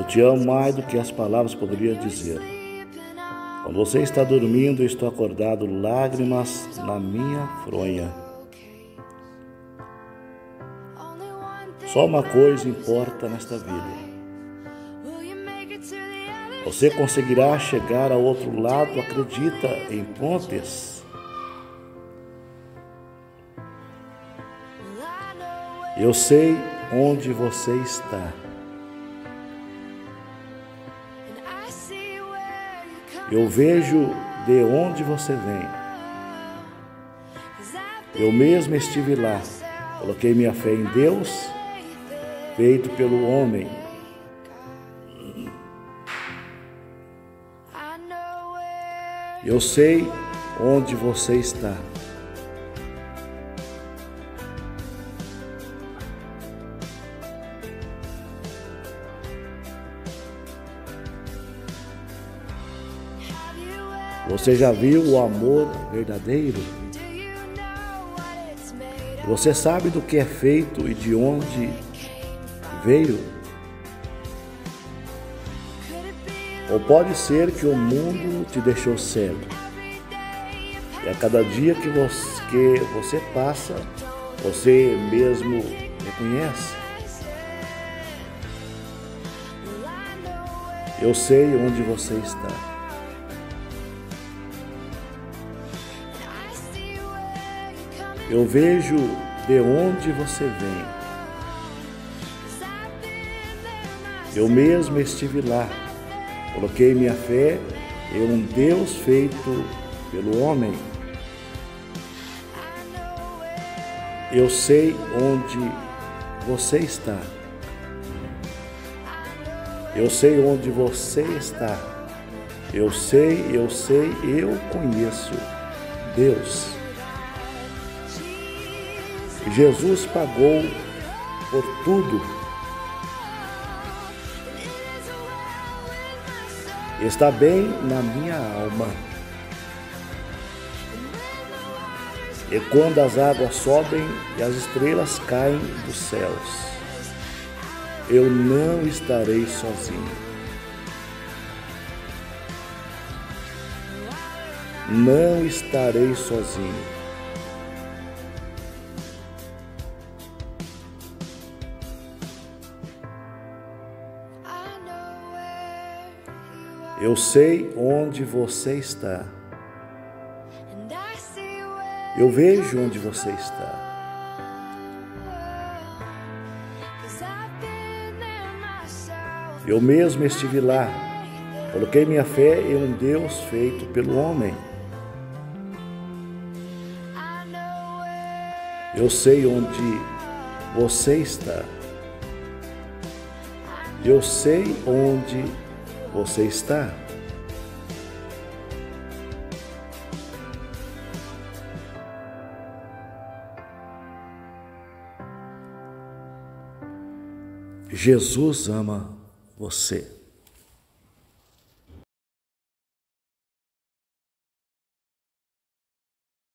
Eu te amo mais do que as palavras poderiam dizer. Quando você está dormindo, eu estou acordado, lágrimas na minha fronha. Só uma coisa importa nesta vida. Você conseguirá chegar ao outro lado, acredita em pontes? Eu sei onde você está. Eu vejo de onde você vem. Eu mesmo estive lá. Coloquei minha fé em Deus, feito pelo homem. Eu sei onde você está. Você já viu o amor verdadeiro? Você sabe do que é feito e de onde veio? Ou pode ser que o mundo te deixou cego. E a cada dia que você, que você passa, você mesmo reconhece. Eu sei onde você está. Eu vejo de onde você vem. Eu mesmo estive lá. Coloquei minha fé em um Deus feito pelo homem. Eu sei onde você está. Eu sei onde você está. Eu sei, eu sei, eu conheço Deus. Jesus pagou por tudo. Está bem na minha alma. E quando as águas sobem e as estrelas caem dos céus, eu não estarei sozinho. Não estarei sozinho. Eu sei onde você está. Eu vejo onde você está. Eu mesmo estive lá. Coloquei minha fé em um Deus feito pelo homem. Eu sei onde você está. Eu sei onde você está? Jesus ama você.